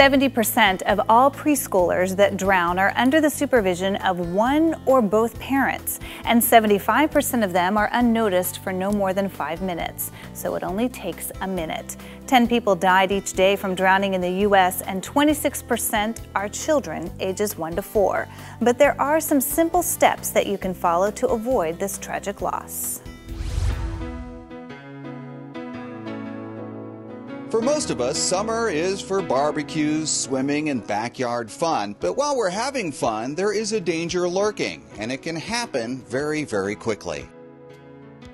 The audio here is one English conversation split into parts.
70% of all preschoolers that drown are under the supervision of one or both parents, and 75% of them are unnoticed for no more than five minutes, so it only takes a minute. 10 people died each day from drowning in the U.S., and 26% are children ages 1 to 4. But there are some simple steps that you can follow to avoid this tragic loss. For most of us, summer is for barbecues, swimming, and backyard fun. But while we're having fun, there is a danger lurking, and it can happen very, very quickly.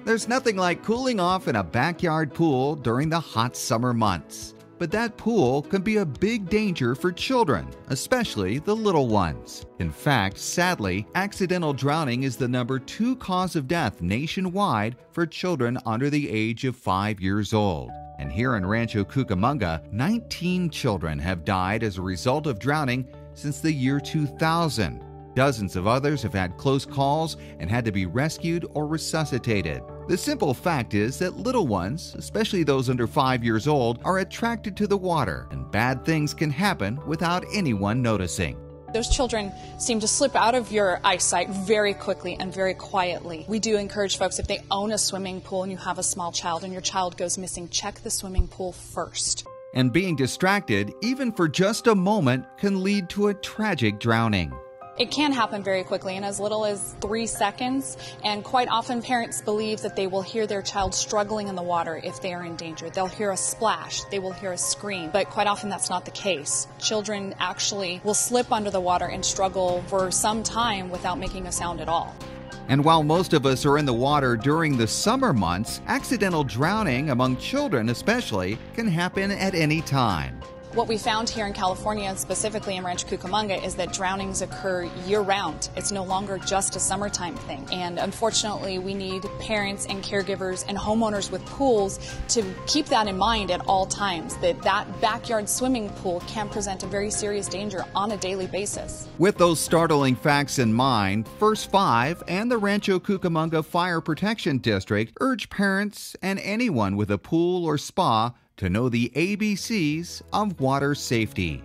There's nothing like cooling off in a backyard pool during the hot summer months. But that pool can be a big danger for children, especially the little ones. In fact, sadly, accidental drowning is the number two cause of death nationwide for children under the age of five years old. And here in Rancho Cucamonga, 19 children have died as a result of drowning since the year 2000. Dozens of others have had close calls and had to be rescued or resuscitated. The simple fact is that little ones, especially those under five years old, are attracted to the water, and bad things can happen without anyone noticing. Those children seem to slip out of your eyesight very quickly and very quietly. We do encourage folks if they own a swimming pool and you have a small child and your child goes missing, check the swimming pool first. And being distracted, even for just a moment, can lead to a tragic drowning. It can happen very quickly in as little as three seconds, and quite often parents believe that they will hear their child struggling in the water if they are in danger. They'll hear a splash, they will hear a scream, but quite often that's not the case. Children actually will slip under the water and struggle for some time without making a sound at all. And while most of us are in the water during the summer months, accidental drowning among children especially can happen at any time. What we found here in California, and specifically in Rancho Cucamonga, is that drownings occur year round. It's no longer just a summertime thing. And unfortunately, we need parents and caregivers and homeowners with pools to keep that in mind at all times, that that backyard swimming pool can present a very serious danger on a daily basis. With those startling facts in mind, First Five and the Rancho Cucamonga Fire Protection District urge parents and anyone with a pool or spa to know the ABCs of water safety.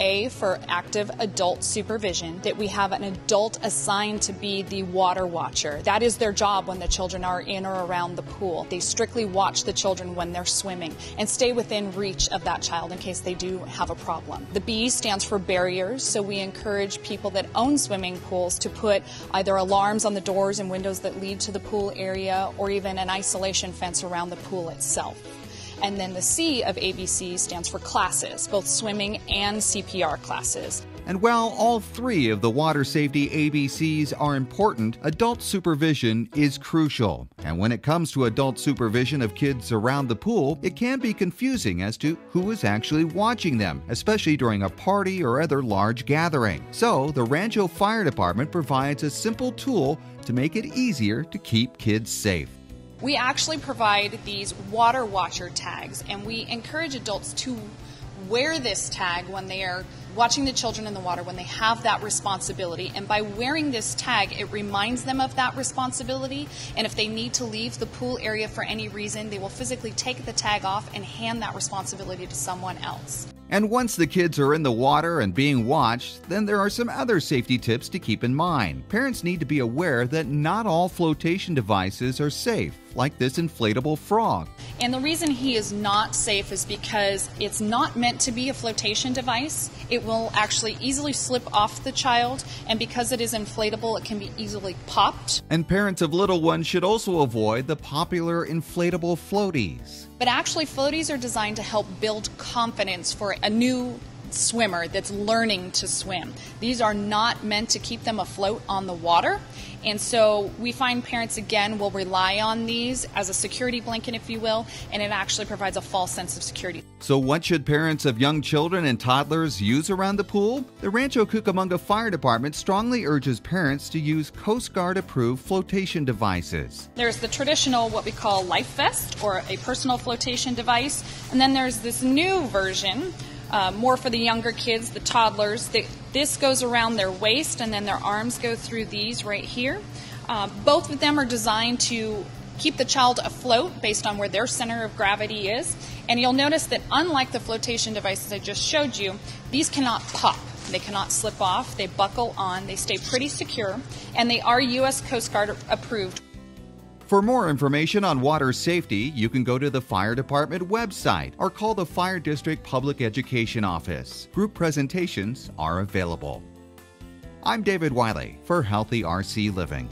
A for active adult supervision, that we have an adult assigned to be the water watcher. That is their job when the children are in or around the pool. They strictly watch the children when they're swimming and stay within reach of that child in case they do have a problem. The B stands for barriers, so we encourage people that own swimming pools to put either alarms on the doors and windows that lead to the pool area or even an isolation fence around the pool itself. And then the C of ABC stands for classes, both swimming and CPR classes. And while all three of the water safety ABCs are important, adult supervision is crucial. And when it comes to adult supervision of kids around the pool, it can be confusing as to who is actually watching them, especially during a party or other large gathering. So, the Rancho Fire Department provides a simple tool to make it easier to keep kids safe. We actually provide these water watcher tags, and we encourage adults to wear this tag when they are watching the children in the water, when they have that responsibility. And by wearing this tag, it reminds them of that responsibility. And if they need to leave the pool area for any reason, they will physically take the tag off and hand that responsibility to someone else. And once the kids are in the water and being watched, then there are some other safety tips to keep in mind. Parents need to be aware that not all flotation devices are safe, like this inflatable frog. And the reason he is not safe is because it's not meant to be a flotation device. It will actually easily slip off the child, and because it is inflatable, it can be easily popped. And parents of little ones should also avoid the popular inflatable floaties. But actually, floaties are designed to help build confidence for a new swimmer that's learning to swim. These are not meant to keep them afloat on the water. And so we find parents again will rely on these as a security blanket, if you will, and it actually provides a false sense of security. So, what should parents of young children and toddlers use around the pool? The Rancho Cucamonga Fire Department strongly urges parents to use Coast Guard approved flotation devices. There's the traditional, what we call life vest or a personal flotation device, and then there's this new version uh, more for the younger kids, the toddlers. This goes around their waist, and then their arms go through these right here. Uh, both of them are designed to keep the child afloat based on where their center of gravity is. And you'll notice that unlike the flotation devices I just showed you, these cannot pop. They cannot slip off, they buckle on, they stay pretty secure, and they are U.S. Coast Guard approved. For more information on water safety, you can go to the Fire Department website or call the Fire District Public Education Office. Group presentations are available. I'm David Wiley for Healthy RC Living.